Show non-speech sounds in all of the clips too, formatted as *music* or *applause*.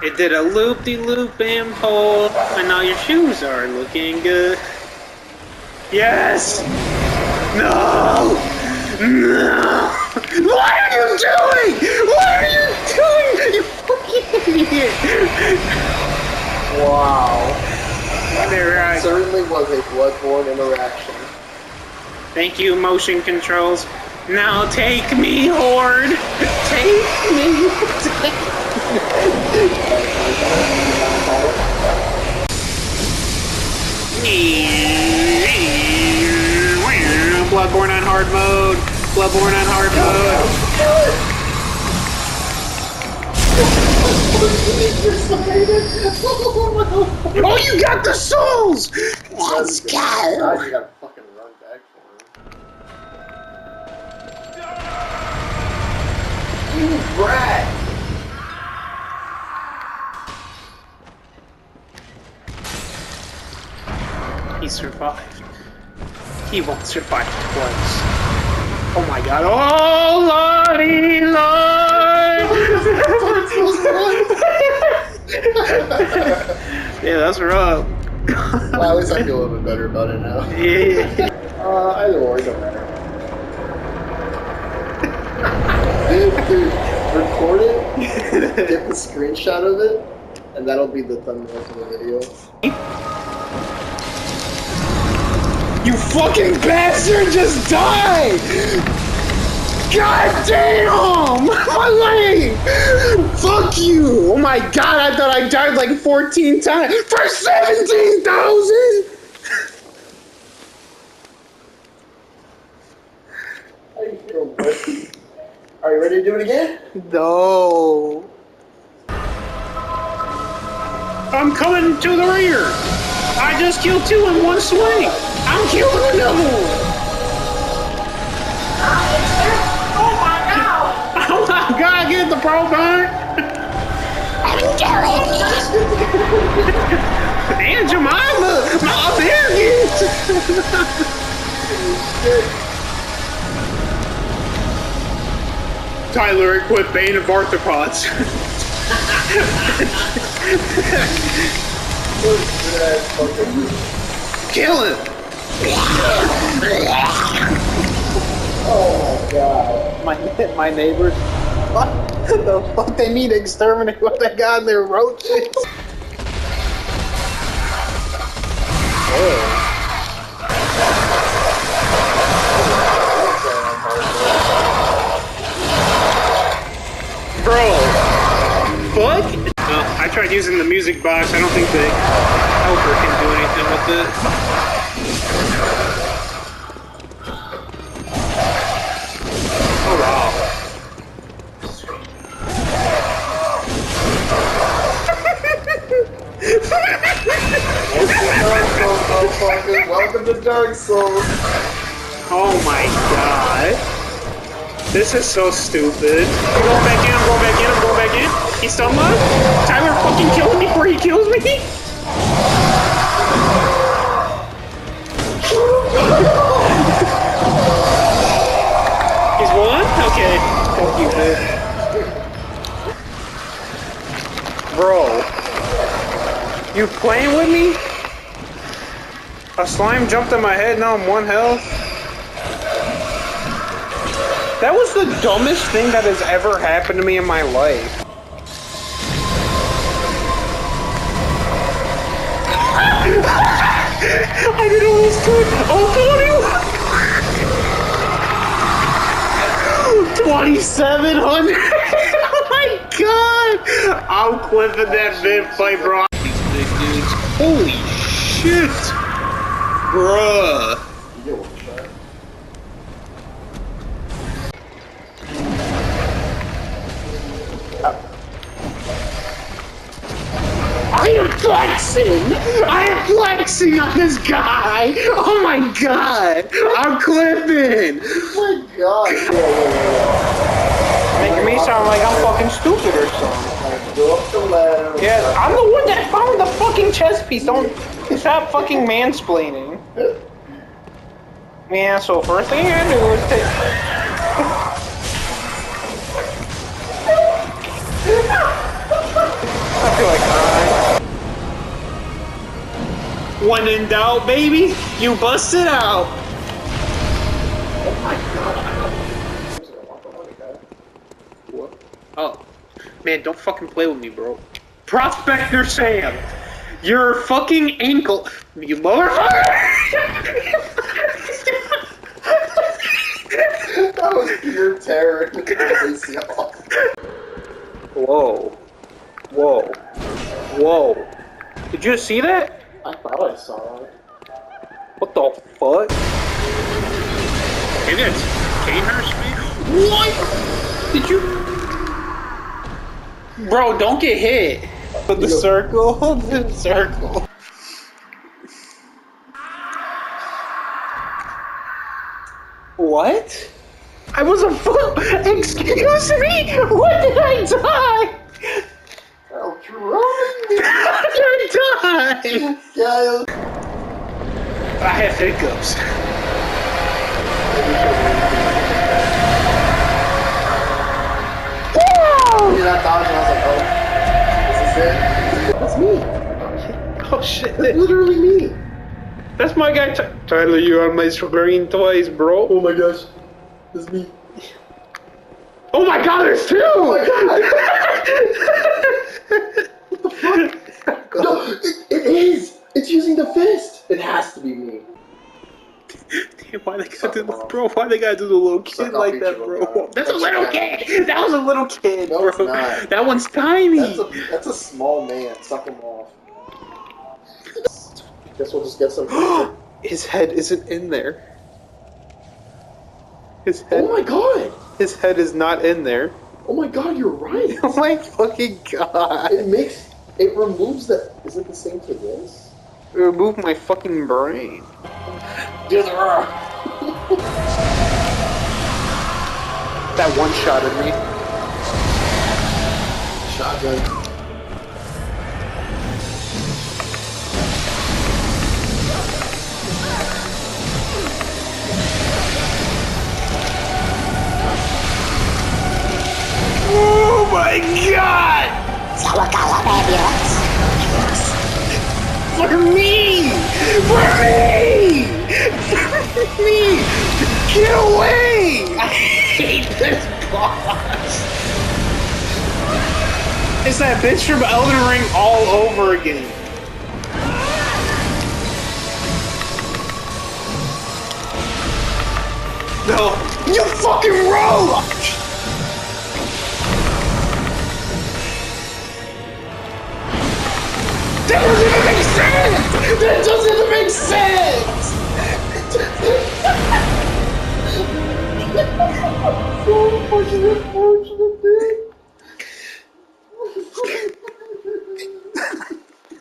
It did a loop-de-loop and pull, and now your shoes are looking good. Yes! No! No! What are you doing? What are you doing? You fucking idiot! Wow. Alright. Certainly was a bloodborne interaction. Thank you, motion controls. Now take me, Horde! Take me! *laughs* Bloodborne on hard mode! Bloodborne on hard mode! Oh, you got the souls! Let's go! Now you gotta fucking run back for him. You brat! He survived. He won't survive twice. Oh my god. Oh, Lordy Lord! *laughs* yeah, that's rough. Well, at least I feel a little bit better about it now. yeah. Uh, either or, it don't matter. Dude, record it, get the screenshot of it, and that'll be the thumbnail for the video. You fucking bastard, just die! God damn! My *laughs* leg! Fuck you! Oh my god, I thought I died like 14 times for 17,000! How you feel, bud? Are you ready to do it again? No. I'm coming to the rear! I just killed two in one swing! I'm killing another one! Oh my god! *laughs* Oh my god, get the propane! I'm killing Aunt Jemima! My Americans! *laughs* Tyler equipped Bane of Arthropods. *laughs* Kill him! Oh my god. My, *laughs* my neighbors. What *laughs* the fuck? They need to exterminate what they got in their roaches. Bro! Fuck? I tried using the music box. I don't think the helper can do anything with it. Oh wow. Welcome to Dark Souls. Oh my god. This is so stupid. I'm going back in, I'm going back in, I'm going back in. He's still alive? Fucking killing me before he kills me? He's one? Okay. Fuck you, man. Bro. You playing with me? A slime jumped in my head, now I'm one health. That was the dumbest thing that has ever happened to me in my life. I did almost do it. Oh, 2700. *laughs* oh my god. I'm clipping that vid play, bro. These big dudes. Holy shit. Bruh. Flexing! I am flexing on this guy! Oh my god! I'm clipping! Oh my god. Yeah, yeah, yeah. Making me sound like I'm fucking stupid or something. Alright, Go up the ladder. Yeah, I'm the one that found the fucking chess piece. Don't stop fucking mansplaining. Yeah, so first thing you gotta do is take. When in doubt, baby, you bust it out. Oh my god. What? Oh, man, don't fucking play with me, bro. Prospector Sam, your fucking ankle, you motherfucker! *laughs* That was pure terror. ACL. Whoa, whoa, whoa! Did you see that? Maybe that's Cainhurst, maybe? What? Did you? Bro, don't get hit. Put the Yo. circle, *laughs* the circle. What? I was a fool. *laughs* Excuse me. What did I die? Oh, *laughs* Jerome! I died. Kyle. I have hiccups. Shit. That's literally me. That's my guy. Ty- Tyler, you are my screen twice, bro. Oh my gosh. That's me. Oh my god, there's two! Oh my god! *laughs* what the fuck? *laughs* No, it, it is! It's using the fist! It has to be me. Damn, why they gotta do the bro? Why they gotta do the little kid like that, bro? other. That's a little kid. *laughs* That was a little kid, No, bro. That one's tiny. That's a, that's a small man. Suck him off. Guess we'll just get some. *gasps* His head isn't in there. His head. oh my god! His head is not in there. Oh my god, you're right! *laughs* Oh my fucking god! It makes. It removes that. Is it the same for this? Remove my fucking brain. That one shot at me. Shotgun. Fabulous. For me! For me! For me! Get away! I hate this boss! It's that bitch from Elden Ring all over again. No, you fucking rogue! That doesn't even make sense! so fucking unfortunate, dude.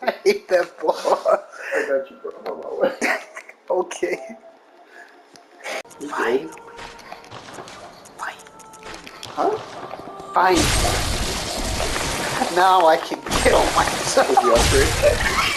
I hate that ball. I got you, bro. I'm on my way. Okay. Fine. Fine. Huh? Fine. Now I can kill myself.